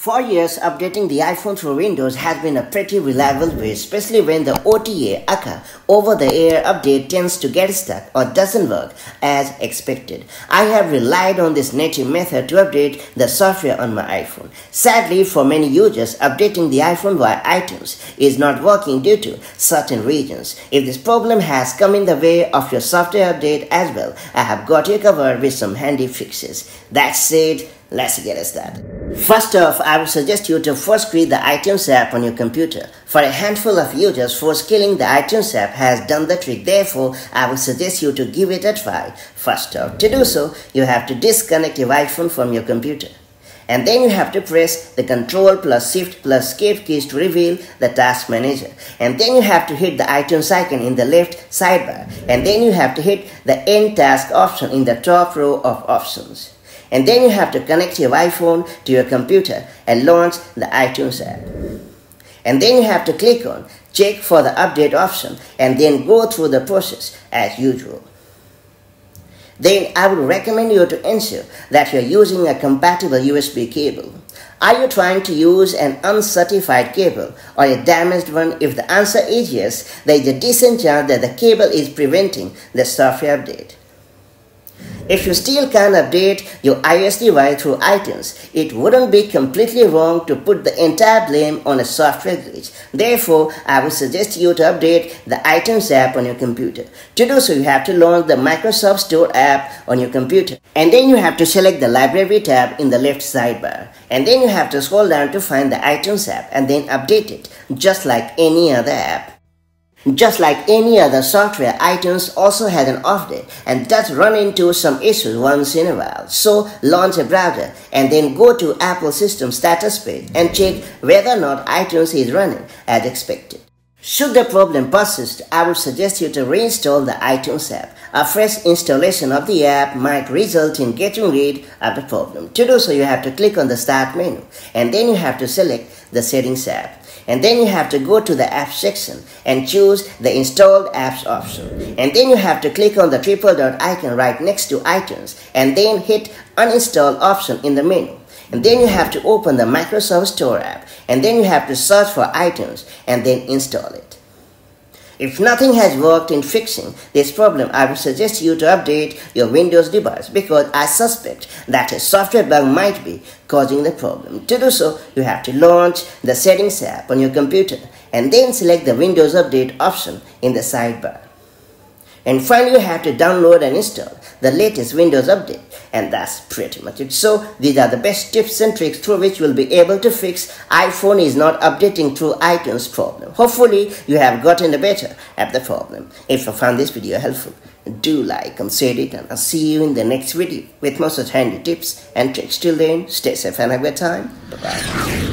For years, updating the iPhone through Windows has been a pretty reliable way, especially when the OTA over-the-air update tends to get stuck or doesn't work as expected. I have relied on this native method to update the software on my iPhone. Sadly, for many users, updating the iPhone via iTunes is not working due to certain reasons. If this problem has come in the way of your software update as well, I have got you covered with some handy fixes. That said, Let's get started. First off, I would suggest you to first create the iTunes app on your computer. For a handful of users, force killing the iTunes app has done the trick. Therefore, I would suggest you to give it a try. First off, to do so, you have to disconnect your iPhone from your computer. And then you have to press the Control plus Shift plus Escape keys to reveal the task manager. And then you have to hit the iTunes icon in the left sidebar. And then you have to hit the End Task option in the top row of options and then you have to connect your iPhone to your computer and launch the iTunes app. And then you have to click on check for the update option and then go through the process as usual. Then I would recommend you to ensure that you're using a compatible USB cable. Are you trying to use an uncertified cable or a damaged one? If the answer is yes, there is a decent chance that the cable is preventing the software update. If you still can't update your device through iTunes, it wouldn't be completely wrong to put the entire blame on a software glitch. Therefore, I would suggest you to update the iTunes app on your computer. To do so, you have to launch the Microsoft Store app on your computer. And then you have to select the Library tab in the left sidebar. And then you have to scroll down to find the iTunes app and then update it, just like any other app. Just like any other software, iTunes also has an update and does run into some issues once in a while. So launch a browser and then go to Apple System status page and check whether or not iTunes is running as expected. Should the problem persist, I would suggest you to reinstall the iTunes app. A fresh installation of the app might result in getting rid of the problem. To do so, you have to click on the Start menu and then you have to select the Settings app and then you have to go to the app section and choose the installed apps option and then you have to click on the triple dot icon right next to iTunes and then hit uninstall option in the menu and then you have to open the Microsoft Store app and then you have to search for iTunes and then install it. If nothing has worked in fixing this problem, I would suggest you to update your Windows device because I suspect that a software bug might be causing the problem. To do so, you have to launch the Settings app on your computer and then select the Windows Update option in the sidebar. And finally, you have to download and install the latest Windows update. And that's pretty much it. So, these are the best tips and tricks through which you'll be able to fix iPhone is not updating through iTunes problem. Hopefully, you have gotten the better at the problem. If you found this video helpful, do like and share it and I'll see you in the next video with more such handy tips and tricks. Till then, stay safe and have a good time. Bye-bye.